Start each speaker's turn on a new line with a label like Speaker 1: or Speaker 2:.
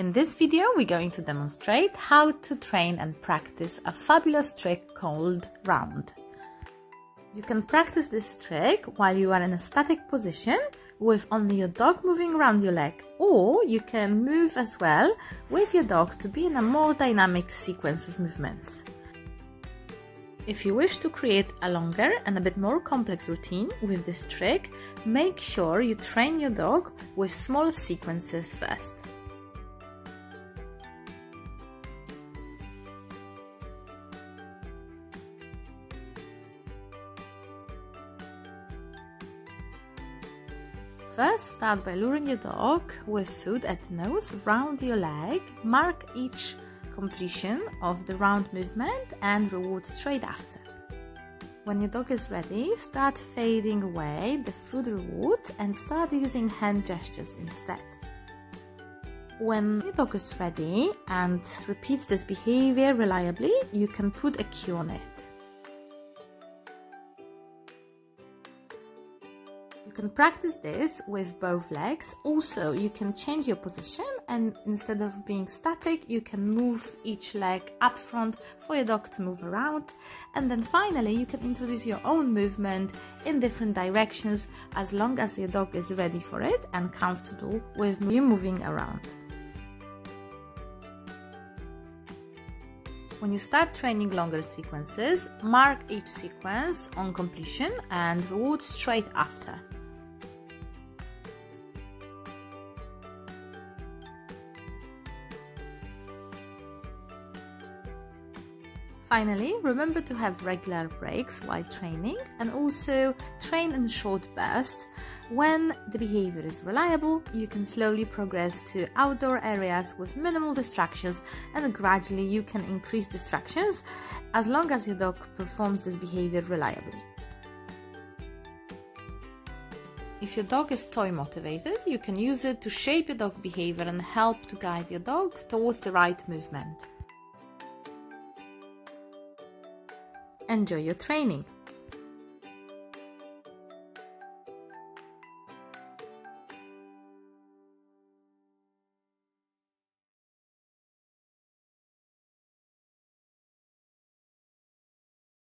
Speaker 1: In this video, we're going to demonstrate how to train and practice a fabulous trick called round. You can practice this trick while you are in a static position with only your dog moving around your leg or you can move as well with your dog to be in a more dynamic sequence of movements. If you wish to create a longer and a bit more complex routine with this trick, make sure you train your dog with small sequences first. First, start by luring your dog with food at the nose round your leg. Mark each completion of the round movement and reward straight after. When your dog is ready, start fading away the food reward and start using hand gestures instead. When your dog is ready and repeats this behavior reliably, you can put a cue on it. You can practice this with both legs. Also, you can change your position and instead of being static, you can move each leg up front for your dog to move around. And then finally, you can introduce your own movement in different directions as long as your dog is ready for it and comfortable with you moving around. When you start training longer sequences, mark each sequence on completion and reward straight after. Finally, remember to have regular breaks while training and also train in short bursts. When the behavior is reliable, you can slowly progress to outdoor areas with minimal distractions and gradually you can increase distractions as long as your dog performs this behavior reliably. If your dog is toy motivated, you can use it to shape your dog behavior and help to guide your dog towards the right movement. Enjoy your training.